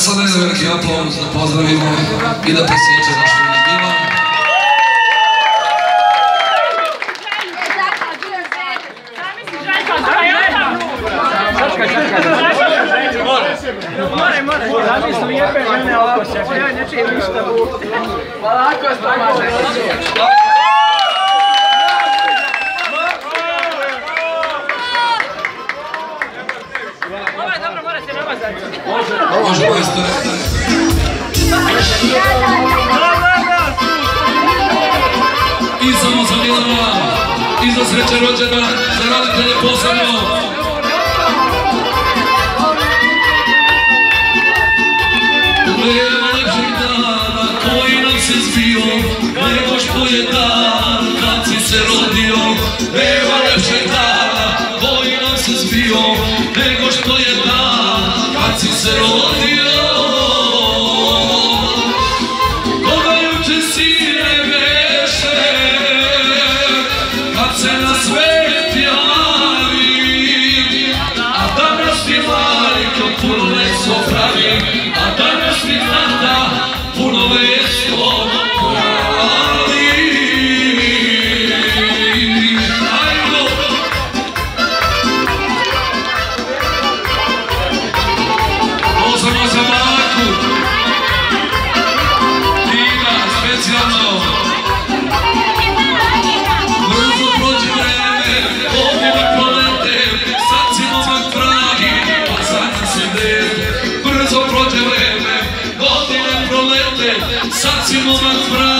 sada jedan veliki aplauz da pozdravimo i da presjeća naš film Divan. More, more, more. Zamisli lijepe žene ovako se. Ja neće ništa. Polako, stvarno. Ovo što je I samo ono za Milana, i za sreće rođena, za raditelje posebno. Vrema lepših dana koji nam se zbio, Satsi moment, brat.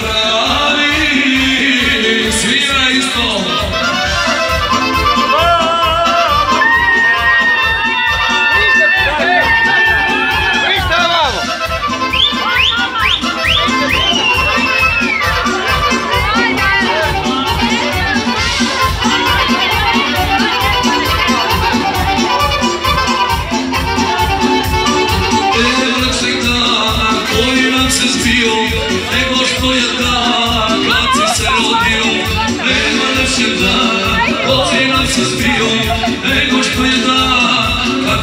Sandra.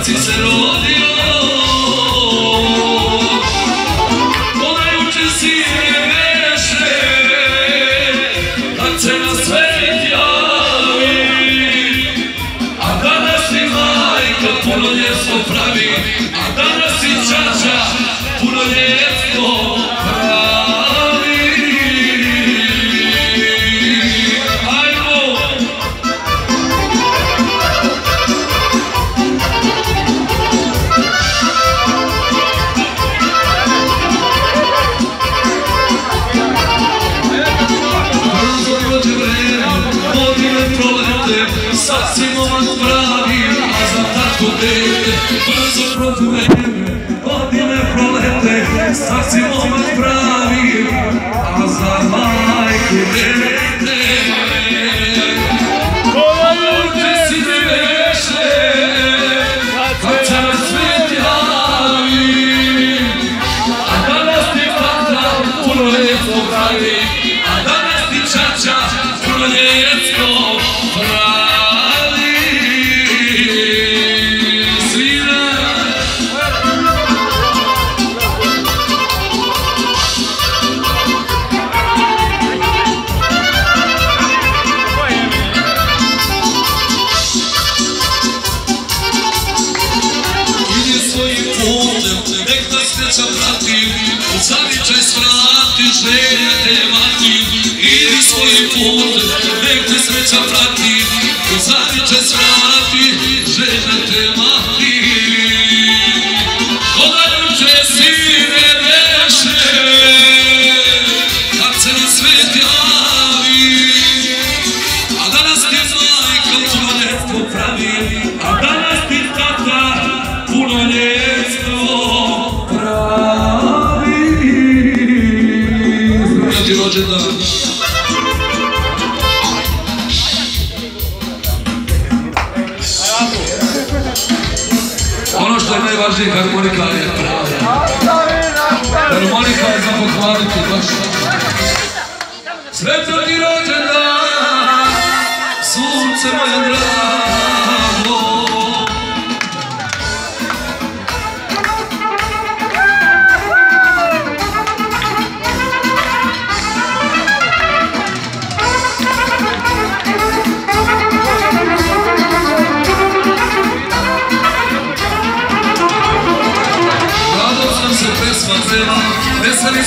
si se rodio Deus, mas eu procurar. želje mati I svoj put, nek te sreća prati, u zadnje znači će svrati što je najvažnije harmonika je. Harmonika je za pohvaliti baš. Sretan ti rođendan, sunce moje drago.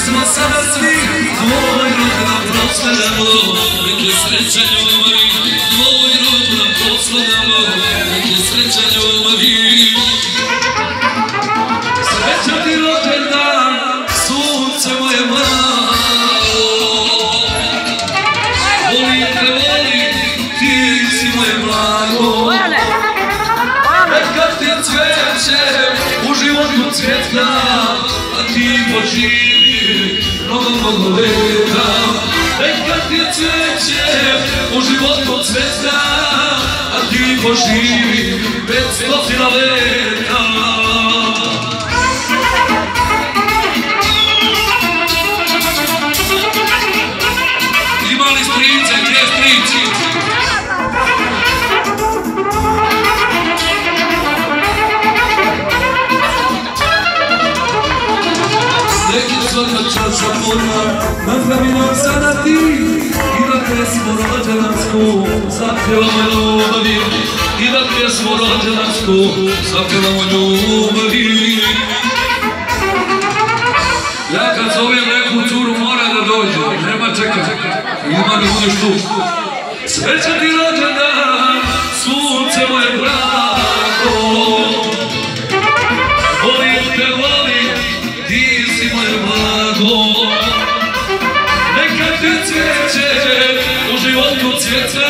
Smo sada svi, tvoj rođendan proslavljamo, neke sreće ljubavi, tvoj rođendan proslavljamo, neke sreće ljubavi. Srećan ti rođendan, sunce moje malo, volim te, volim, ti si moje blago. Kad ti cveće u životu cvjetka, a ti poživi mnogo, mnogo leta. Kad ti cveće u životu cvjetka, a ti poživi pet stotina leta. Svaka čaša puna, napravi nam sada ti. I da pjesmo rođenansku, zapjevamo ljubavi. I da pjesmo rođenansku, zapjevamo ljubavi. Ja kad zovem neku curu mora da dođe, nema čekati Ima da budeš tu. Sreća ti rođendan, sunce moje brago životu